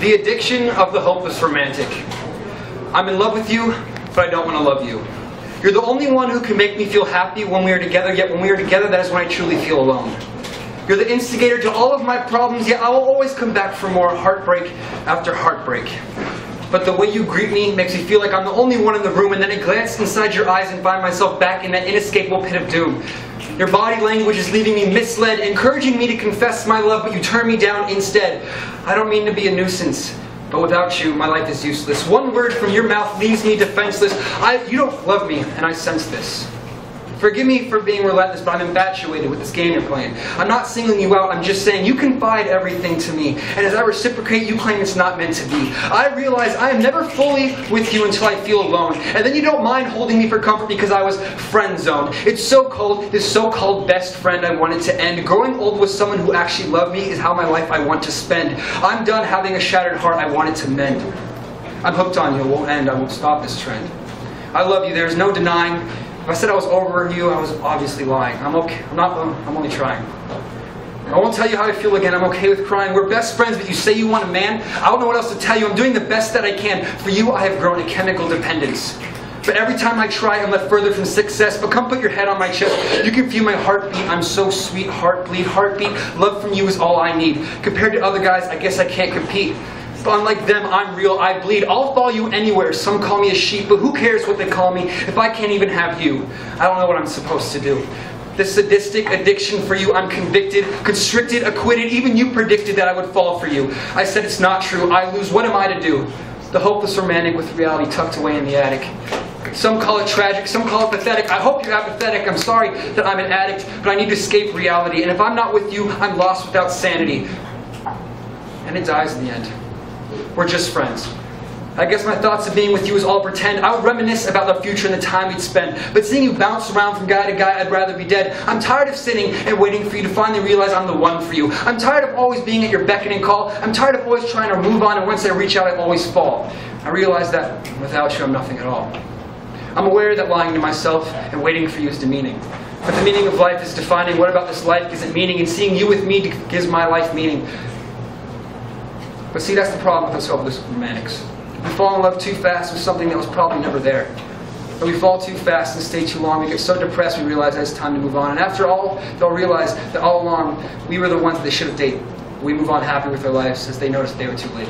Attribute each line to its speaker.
Speaker 1: The addiction of the hopeless romantic. I'm in love with you, but I don't want to love you. You're the only one who can make me feel happy when we are together, yet when we are together, that is when I truly feel alone. You're the instigator to all of my problems, yet I will always come back for more heartbreak after heartbreak. But the way you greet me makes me feel like I'm the only one in the room, and then I glance inside your eyes and find myself back in that inescapable pit of doom. Your body language is leaving me misled, encouraging me to confess my love, but you turn me down instead. I don't mean to be a nuisance, but without you, my life is useless. One word from your mouth leaves me defenseless. I, you don't love me, and I sense this. Forgive me for being relentless, but I'm infatuated with this game you're playing. I'm not singling you out, I'm just saying you confide everything to me. And as I reciprocate, you claim it's not meant to be. I realize I am never fully with you until I feel alone. And then you don't mind holding me for comfort because I was friend zoned. It's so cold, this so called best friend I wanted to end. Growing old with someone who actually loved me is how my life I want to spend. I'm done having a shattered heart I wanted to mend. I'm hooked on you, it won't end, I won't stop this trend. I love you, there's no denying. If I said I was over you, I was obviously lying. I'm okay. I'm not. I'm only trying. I won't tell you how I feel again. I'm okay with crying. We're best friends, but you say you want a man. I don't know what else to tell you. I'm doing the best that I can. For you, I have grown a chemical dependence. But every time I try, I'm left further from success. But come put your head on my chest. You can feel my heartbeat. I'm so sweet. Heartbleed, heartbeat. Love from you is all I need. Compared to other guys, I guess I can't compete. Unlike them, I'm real, I bleed. I'll follow you anywhere. Some call me a sheep, but who cares what they call me if I can't even have you? I don't know what I'm supposed to do. The sadistic addiction for you, I'm convicted, constricted, acquitted. Even you predicted that I would fall for you. I said it's not true. I lose. What am I to do? The hopeless romantic with reality tucked away in the attic. Some call it tragic, some call it pathetic. I hope you're apathetic. I'm sorry that I'm an addict, but I need to escape reality. And if I'm not with you, I'm lost without sanity. And it dies in the end. We're just friends. I guess my thoughts of being with you is all pretend. I would reminisce about the future and the time we'd spend. But seeing you bounce around from guy to guy, I'd rather be dead. I'm tired of sitting and waiting for you to finally realize I'm the one for you. I'm tired of always being at your beckoning call. I'm tired of always trying to move on, and once I reach out, I always fall. I realize that without you, I'm nothing at all. I'm aware that lying to myself and waiting for you is demeaning. But the meaning of life is defining what about this life gives it meaning, and seeing you with me gives my life meaning. But see, that's the problem with us hopeless romantics. We fall in love too fast with something that was probably never there. But we fall too fast and stay too long. We get so depressed we realize that it's time to move on. And after all, they'll realize that all along we were the ones that they should have dated. We move on happy with their lives as they noticed they were too late.